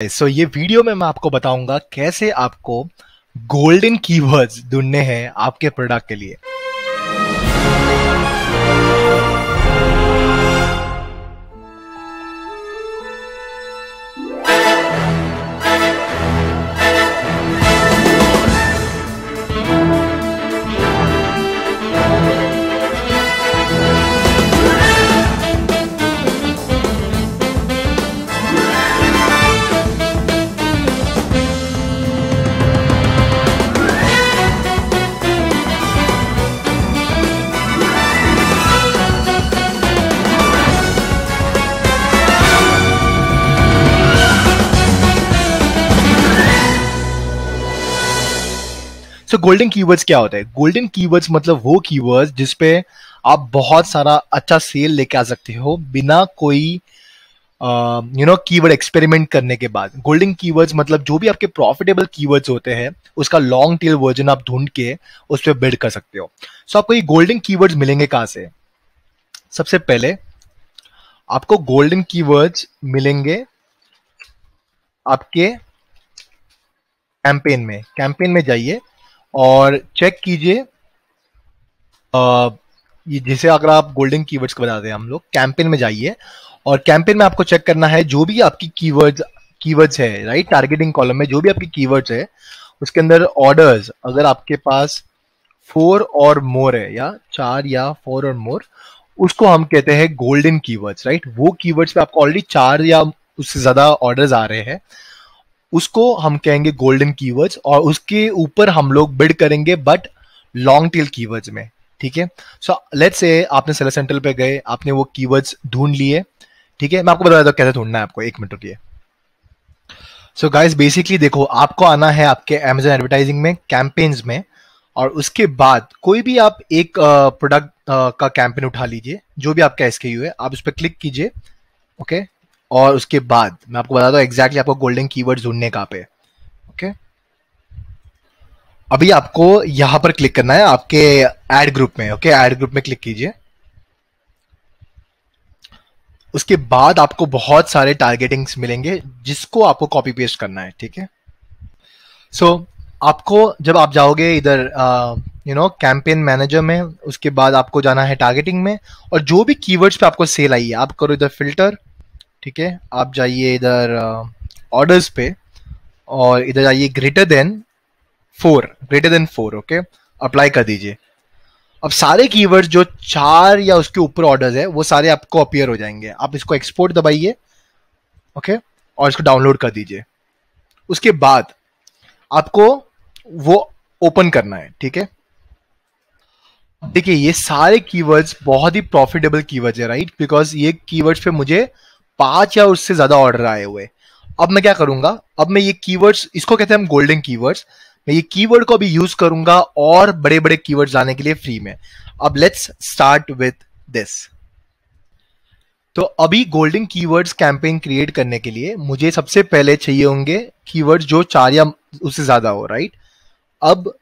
सो ये वीडियो में मैं आपको बताऊँगा कैसे आपको गोल्डन कीवर्ड्स ढूँढने हैं आपके प्रोडक्ट के लिए। सो गोल्डन कीवर्ड्स क्या होता है? गोल्डन कीवर्ड्स मतलब वो कीवर्ड्स जिसपे आप बहुत सारा अच्छा सेल लेके आ सकते हो बिना कोई यू नो कीवर्ड एक्सपेरिमेंट करने के बाद। गोल्डन कीवर्ड्स मतलब जो भी आपके प्रॉफिटेबल कीवर्ड्स होते हैं उसका लॉन्ग टेल वर्जन आप ढूंढ के उस पर बिल्ड कर सकते हो। सो so, आपको ये गोल्डन कीवर्ड्स मिलेंगे कहाँ से? सबसे पहले आपको गोल्डन कीवर्ड्स मिलेंगे आपके कैंपेन में। कैंपेन में जाइए। और चेक कीजिए। ये जैसे अगर आप गोल्डन कीवर्ड्स को बताते हैं हम लोग कैंपेन में जाइए और कैंपेन में आपको चेक करना है जो भी आपकी कीवर्ड्स कीवर्ड्स है राइट टारगेटिंग कॉलम में जो भी आपकी कीवर्ड्स है, उसके अंदर ऑर्डर्स अगर आपके पास फोर और मोर है या चार या फोर और मोर उसको हम कहते हैं गोल्डन कीवर्ड्स राइट वो कीवर्ड्स पे आपको ऑलरेडी चार या उससे ज़्यादा ऑर्डर्स आ रहे हैं। उसको हम कहेंगे गोल्डन कीवर्ड्स और उसके ऊपर हम लोग बिड करेंगे बट लॉन्ग टेल कीवर्ड्स में, ठीक है? सो लेट्स से आपने सेलर सेंटर पे गए, आपने वो कीवर्ड्स ढूंढ लिए, ठीक है? मैं आपको बता देता हूँ कैसे ढूंढना है आपको, एक मिनट रुकिए। सो गाइस बेसिकली देखो, आपको आना है आपके अमेजन एडवर्टाइजिंग में कैंपेन्स में, और उसके बाद कोई भी आप एक प्रोडक्ट का कैंपेन उठा लीजिए, जो भी आपका एस है, आप उस पर क्लिक कीजिए ओके और उसके बाद, मैं आपको बताता हूँ एग्जैक्टली आपको गोल्डन कीवर्ड ढूँढने कहाँ पे। ओके अभी आपको यहाँ पर क्लिक करना है, आपके एड ग्रुप में ओके एड ग्रुप में क्लिक कीजिए। उसके बाद आपको बहुत सारे टारगेटिंग्स मिलेंगे जिसको आपको कॉपी पेस्ट करना है, ठीक है? सो आपको जब आप जाओगे इधर यू नो कैंपेन मैनेजर में, उसके बाद आपको जाना है टारगेटिंग में, और जो भी कीवर्ड्स पे आपको सेल आई है, आप करो इधर फ़िल्टर ठीक है? आप जाइए इधर ऑर्डर्स पे और इधर जाइए greater than four greater than four okay apply कर दीजिए। अब सारे कीवर्ड्स जो चार या उसके ऊपर ऑर्डर्स है, वो सारे आपको अपियर हो जाएँगे। आप इसको एक्सपोर्ट दबाइए ओके और इसको डाउनलोड कर दीजिए। उसके बाद आपको वो ओपन करना है, ठीक है? देखिए, ये सारे कीवर्ड्स बहुत ही प्रॉफिटेबल कीवर्ड्स है राइट बिकॉज़ ये कीवर्ड्स पे मुझे पाँच या उससे ज़्यादा ऑर्डर आए हुए अब मैं क्या करूँगा? अब मैं ये कीवर्ड्स इसको कहते हैं हम गोल्डन कीवर्ड्स मैं ये कीवर्ड को अभी यूज़ करूँगा और बड़े बड़े कीवर्ड्स लाने के लिए फ्री में। अब लेट्स स्टार्ट विथ दिस तो अभी गोल्डन कीवर्ड्स कैंपेन क्रिएट करने के लिए मुझे सबसे पहले चाहिए होंगे कीवर्ड्स जो चार या उससे ज़्यादा हो राइट अब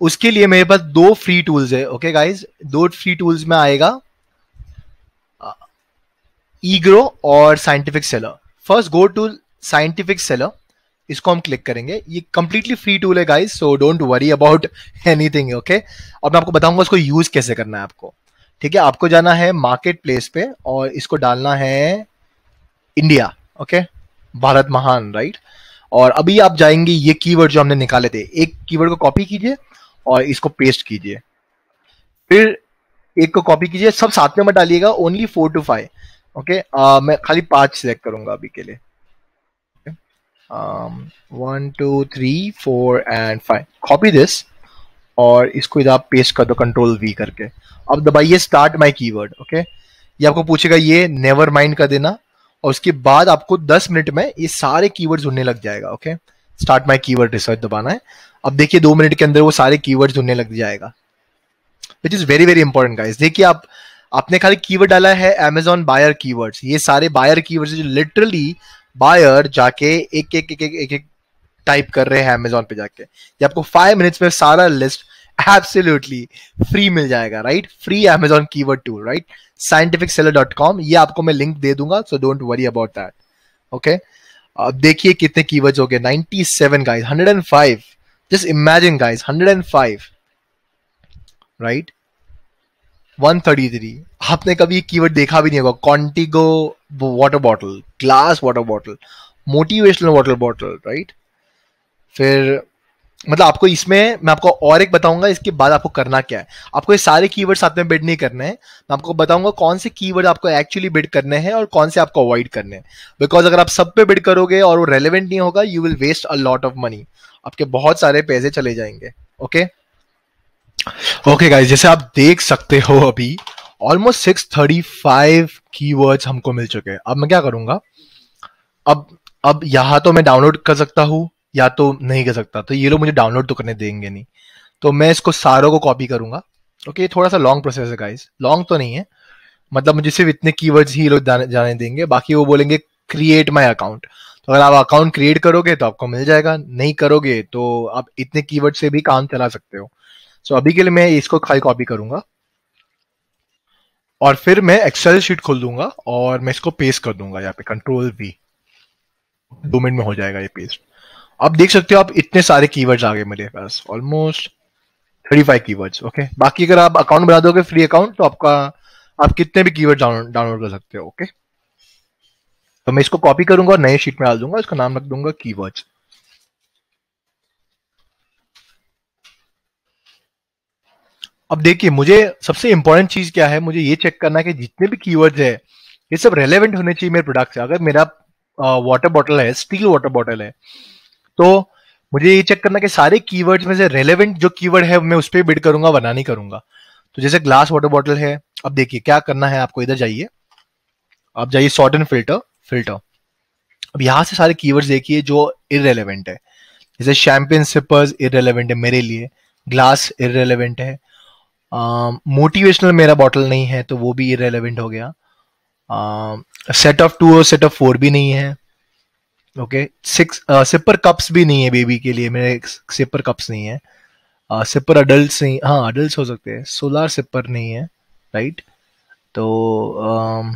उसके लिए मेरे पास दो फ्री टूल्स है ओके गाइस दो फ्री टूल्स में आएगा। ईग्रो और scientific seller. First go to scientific seller इसको हम क्लिक करेंगे। ये कंप्लीटली फ्री टूल है guys so don't worry about anything okay और मैं आपको बताऊँगा इसको यूज़ कैसे करना है आपको। ठीक है, आपको जाना है मार्केट प्लेस पे और इसको डालना है इंडिया ओके भारत महान राइट और अभी आप जाएँगे, ये कीवर्ड जो हमने निकाले थे, एक कीवर्ड को कॉपी कीजिए और इसको पेस्ट कीजिए। फिर एक को कॉपी कीजिए, सब साथ में मत डालिएगा only four two five okay okay? uh, मैं खाली पाँच सिलेक्ट करूँगा अभी के लिए. One two three four and five copy this और इसको इधर आप पेस्ट कर दो कंट्रोल वी करके. अब दबाइए स्टार्ट माई कीवर्ड ओके ये आपको पूछेगा ये नेवर माइंड कर देना और उसके बाद आपको 10 मिनट में ये सारे कीवर्ड्स ढूँढने लग जाएगा okay start my keyword research दबाना है. अब देखिए दो मिनट के अंदर वो सारे कीवर्ड्स ढूँढने लग जाएगा. Which is very very important guys देखिए आप आपने खाली कीवर्ड डाला है अमेजोन बायर कीवर्ड्स ये सारे बायर कीवर्ड्स जो लिटरली बायर जाके एक एक एक एक एक, एक टाइप कर रहे हैं अमेजोन पे जाके। ये आपको फाइव मिनट्स में सारा लिस्ट एब्सोल्युटली फ्री मिल जाएगा right free Amazon keyword tool right scientific seller dot com ये आपको मैं लिंक दे दूँगा so don't worry about that okay अब देखिए कितने कीवर्ड्स हो गए। 97 guys 105 just imagine guys 105 right 133 आपने कभी कीवर्ड देखा भी नहीं होगा। Contigo water bottle glass water bottle motivational water bottle right फिर मतलब आपको इसमें, मैं आपको और एक बताऊँगा, इसके बाद आपको करना क्या है। आपको ये सारे कीवर्ड साथ में बिड नहीं करने हैं। मैं आपको बताऊँगा कौन से कीवर्ड आपको एक्चुअली बिड करने हैं और कौन से आपको अवॉइड करने हैं। बिकॉज़ अगर आप सब पे बिड करोगे और वो रेलिवेंट नहीं होगा you will waste a lot of money आपके बहुत सारे पैसे चले जाएँगे ओके ओके गाइस जैसे आप देख सकते हो अभी ऑलमोस्ट सिक्स थर्टी फाइव की हमको मिल चुके हैं। अब मैं क्या करूँगा? अब अब यहाँ तो मैं डाउनलोड कर सकता हूँ, या तो नहीं कर सकता। तो ये लोग मुझे डाउनलोड तो करने देंगे नहीं। तो मैं इसको सारों को कॉपी करूँगा। ओके थोड़ा सा लॉन्ग प्रोसेस है गाइस लॉन्ग तो नहीं है। मतलब मुझे सिर्फ़ इतने कीवर्ड्स ही लोग जाने देंगे। बाकी वो बोलेंगे क्रिएट माई अकाउंट तो अगर आप अकाउंट क्रिएट करोगे तो आपको मिल जाएगा। नहीं करोगे तो आप इतने कीवर्ड से भी काम चला सकते हो। सो so, अभी के लिए मैं इसको खाली कॉपी करूँगा। और फिर मैं एक्सेल शीट खोल दूँगा और मैं इसको पेस्ट कर दूँगा यहाँ पे कंट्रोल वी दो मिनट में हो जाएगा ये पेस्ट अब देख सकते हो आप इतने सारे कीवर्ड्स आ गए मेरे पास। Almost thirty five keywords okay बाकी अगर आप अकाउंट बना दोगे फ्री अकाउंट तो आपका आप कितने भी कीवर्ड डाउनलोड कर सकते हो ओके तो मैं इसको कॉपी करूँगा और नए शीट में डाल दूँगा इसका नाम रख दूँगा कीवर्ड्स अब देखिए, मुझे सबसे इंपॉर्टेंट चीज़ क्या है, मुझे ये चेक करना है कि जितने भी कीवर्ड्स है, ये सब रेलेवेंट होने चाहिए मेरे प्रोडक्ट से। अगर मेरा वाटर बॉटल है स्टील वाटर बॉटल है तो मुझे ये चेक करना कि सारे कीवर्ड्स में से रेलेवेंट जो कीवर्ड है, मैं उस पर बिड करूँगा वरना नहीं करूँगा। तो जैसे ग्लास वाटर बॉटल है, अब देखिए, क्या करना है आपको? इधर जाइए। आप जाइए सॉर्ट एंड फ़िल्टर फ़िल्टर अब यहाँ से सारे कीवर्ड्स देखिए जो इरेलीवेंट है। जैसे शैंपियन सिपर्स इरेलीवेंट है मेरे लिए। ग्लास इरेलीवेंट है। मोटिवेशनल uh, मेरा बॉटल नहीं है तो वो भी इरेलीवेंट हो गया. सेट ऑफ़ टू और सेट ऑफ़ फोर भी नहीं है. ओके सिक्स सिपर कप्स भी नहीं है बेबी के लिए. मेरे सिपर कप्स नहीं है. सिपर uh, अडल्ट नहीं हाँ अडल्ट हो सकते हैं. सोलार सिपर नहीं है राइट तो um,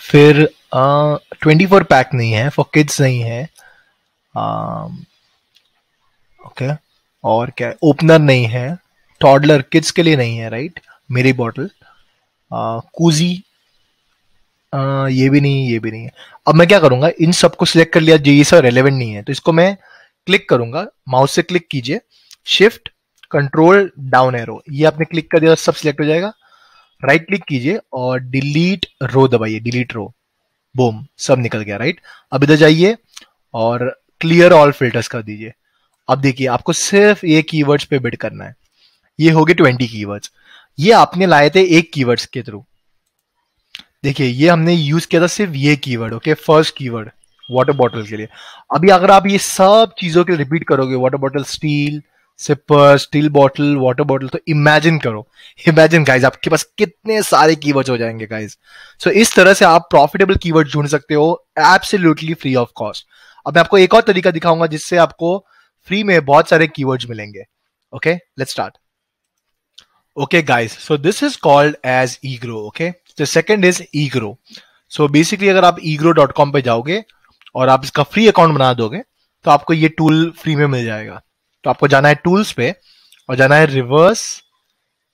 फिर ट्वेंटी फोर पैक नहीं है फॉर किड्स नहीं है. ओके um, और क्या? ओपनर नहीं है. टॉडलर किड्स के लिए नहीं है राइट मेरी बॉटल कूजी ये भी नहीं, ये भी नहीं है. अब मैं क्या करूँगा? इन सबको सिलेक्ट कर लिया जो ये सब रेलेवेंट नहीं है. तो इसको मैं क्लिक करूँगा. माउस से क्लिक कीजिए. शिफ्ट कंट्रोल डाउन एरो ये आपने क्लिक कर दिया, सब सिलेक्ट हो जाएगा. राइट right क्लिक कीजिए और डिलीट रो दबाइए. डिलीट रो बोम सब निकल गया राइट अब इधर जाइए और क्लियर ऑल फिल्टर्स कर दीजिए. अब देखिए, आपको सिर्फ़ ये कीवर्ड्स पे बिड करना है. ये हो गए ट्वेंटी कीवर्ड्स ये आपने लाए थे एक कीवर्ड्स के थ्रू देखिए ये हमने यूज़ किया था सिर्फ़ ये keyword okay first keyword water bottle के लिए। अभी अगर आप ये सब चीज़ों के रिपीट करोगे water bottle steel sipper steel bottle water bottle तो इमेजिन करो। इमेजिन गाइज़ आपके पास कितने सारे कीवर्ड्स हो जाएँगे गाइज़ सो so, इस तरह से आप प्रॉफिटेबल कीवर्ड ढूंढ सकते हो एब्सोल्युटली फ्री ऑफ़ कॉस्ट अब मैं आपको एक और तरीका दिखाऊँगा जिससे आपको फ्री में बहुत सारे कीवर्ड्स मिलेंगे। Okay let's start okay, guys. So, this is called as egrow, okay? The second is egrow. So, basically, अगर आप egrow.com पे जाओगे और आप इसका फ्री अकाउंट बना दोगे तो आपको ये टूल फ्री में मिल जाएगा। तो आपको जाना है टूल्स पे और जाना है reverse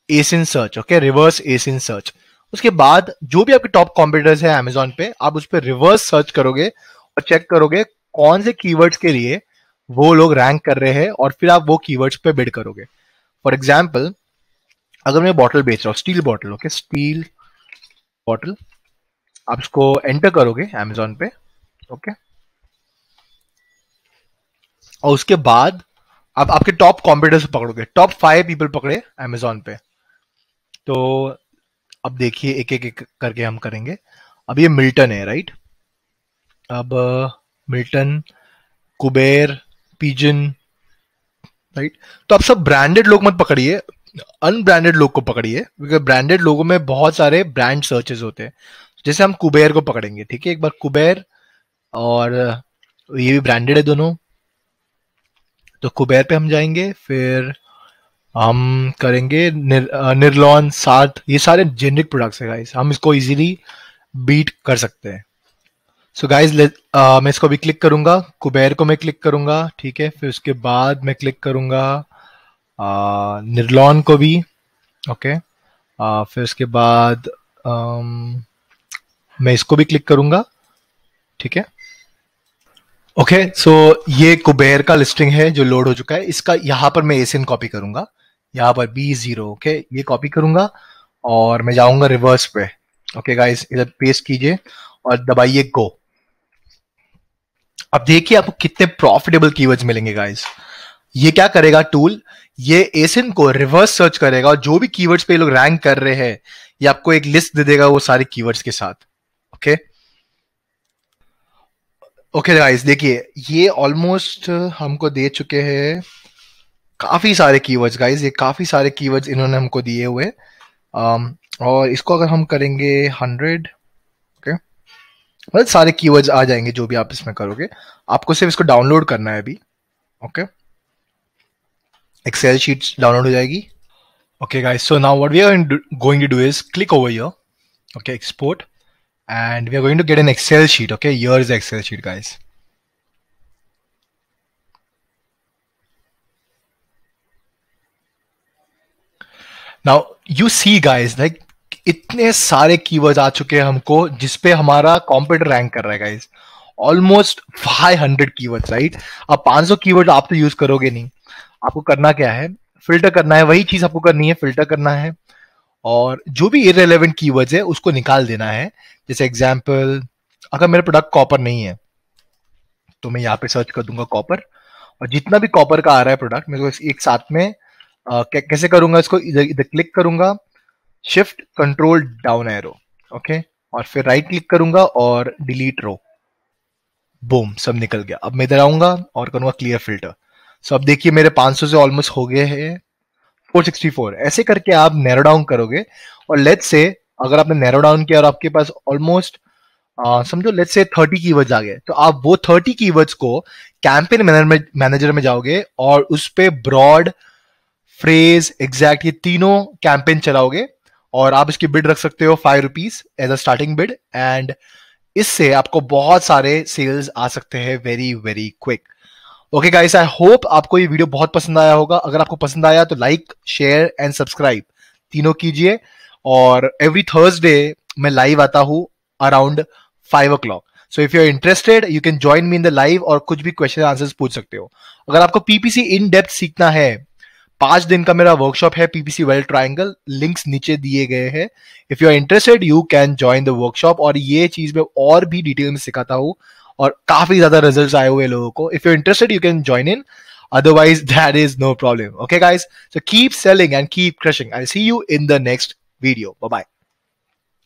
ASIN search okay reverse ASIN search उसके बाद, जो भी आपके टॉप कॉम्पिटर्स है अमेजोन पे, आप उस पर रिवर्स सर्च करोगे और चेक करोगे कौन से कीवर्ड्स के लिए वो लोग रैंक कर रहे हैं और फिर आप वो कीवर्ड्स पे बिड करोगे। फॉर एग्ज़ाम्पल अगर मैं बॉटल बेच रहा हूँ steel bottle okay steel bottle आप इसको एंटर करोगे अमेजोन पे ओके और उसके बाद आप, आपके टॉप कॉम्पिटिटर्स पकड़ोगे टॉप फाइव पीपल पकड़े अमेजोन पे। तो अब देखिए, एक एक एक करके हम करेंगे। अब ये मिल्टन है राइट अब मिल्टन कुबेर पीजन राइट तो आप सब ब्रांडेड लोग मत पकड़िए। अनब्रांडेड लोग को पकड़िए क्योंकि ब्रांडेड लोगों में बहुत सारे ब्रांड सर्चेस होते हैं। जैसे हम कुबेर को पकड़ेंगे ठीक है? एक बार कुबेर और ये भी ब्रांडेड है दोनों। तो कुबेर पे हम जाएँगे फिर हम करेंगे निर, निर्लॉन साथ ये सारे जेनरिक प्रोडक्ट्स है गाइस हम इसको इजीली बीट कर सकते हैं। सो गाइज़ मैं इसको भी क्लिक करूँगा कुबेर को मैं क्लिक करूँगा ठीक है? फिर उसके बाद मैं क्लिक करूँगा निर्लॉन को भी ओके। okay, फिर उसके बाद um, मैं इसको भी क्लिक करूँगा ठीक है? ओके सो ये कुबेर का लिस्टिंग है जो लोड हो चुका है। इसका यहाँ पर मैं एसिन कॉपी करूँगा। यहाँ पर बी ज़ीरो ओके ये कॉपी करूँगा और मैं जाऊँगा रिवर्स पे। ओके गाइस इधर पेस्ट कीजिए और दबाइए गो अब देखिए आपको कितने प्रॉफिटेबल कीवर्ड्स मिलेंगे गाइस ये क्या करेगा टूल ये एसिन को रिवर्स सर्च करेगा और जो भी कीवर्ड्स पे लोग रैंक कर रहे हैं ये आपको एक लिस्ट दे देगा वो सारे कीवर्ड्स के साथ ओके ओके गाइस देखिए ये ऑलमोस्ट हमको दे चुके हैं काफ़ी सारे कीवर्ड्स गाइस ये काफ़ी सारे कीवर्ड्स इन्होंने हमको दिए हुए um, और इसको अगर हम करेंगे हंड्रेड ओके मतलब सारे कीवर्ड्स आ जाएँगे जो भी आप इसमें करोगे। आपको सिर्फ़ इसको डाउनलोड करना है अभी okay okay? Excel sheet download हो जाएगी। Okay guys so now what we are going to do is click over your okay export and we are going to get an Excel sheet okay here is Excel sheet guys now you see guys like इतने सारे keywords आ चुके हैं हमको, जिस पे हमारा competitor rank कर रहा है गाइस ऑलमोस्ट 500 कीवर्ड्स राइट अब 500 कीवर्ड आप तो यूज़ करोगे नहीं। आपको करना क्या है? फ़िल्टर करना है वही चीज़ आपको करनी है फ़िल्टर करना है। और जो भी इरेलीवेंट कीवर्ड्स है उसको निकाल देना है। जैसे एग्ज़ाम्पल अगर मेरा प्रोडक्ट कॉपर नहीं है तो मैं यहाँ पे सर्च कर दूँगा कॉपर और जितना भी कॉपर का आ रहा है प्रोडक्ट मैं तो एक साथ में आ, कैसे करूँगा इसको इधर इधर क्लिक करूँगा। Shift control down arrow okay और फिर राइट क्लिक करूँगा और डिलीट रो बूम सब निकल गया। अब मैं इधर आऊँगा और करूँगा क्लियर फ़िल्टर सो अब देखिए, मेरे 500 से ऑलमोस्ट हो गए हैं। 464 ऐसे करके आप नैरो डाउन करोगे और लेट्स से अगर आपने नैरो डाउन किया और आपके पास ऑलमोस्ट समझो लेट्स से 30 कीवर्ड्स आ गए तो आप वो 30 कीवर्ड्स को कैंपेन मैनेजर में जाओगे और उस पर ब्रॉड फ्रेज एग्जैक्ट ये तीनों कैंपेन चलाओगे और आप इसकी बिड रख सकते हो five rupees as a starting bid and इससे आपको बहुत सारे सेल्स आ सकते हैं very very quick okay guys I hope आपको ये वीडियो बहुत पसंद आया होगा। अगर आपको पसंद आया तो लाइक शेयर एंड सब्सक्राइब तीनों कीजिए। और एवरी थर्सडे मैं लाइव आता हूँ around five o'clock so if you are interested you can join me in the live और कुछ भी क्वेश्चन आंसर्स पूछ सकते हो। अगर आपको पीपीसी इन डेप्थ सीखना है, पाँच दिन का मेरा वर्कशॉप है पीपीसी वेल ट्राइंगल लिंक्स नीचे दिए गए हैं। If you are interested you can join the workshop और ये चीज़ मैं और भी डिटेल में सिखाता हूँ। और काफ़ी ज़्यादा रिज़ल्ट आए हुए लोगों को। If you interested you can join in otherwise that is no problem okay guys so keep selling and keep crushing I see you in the next video bye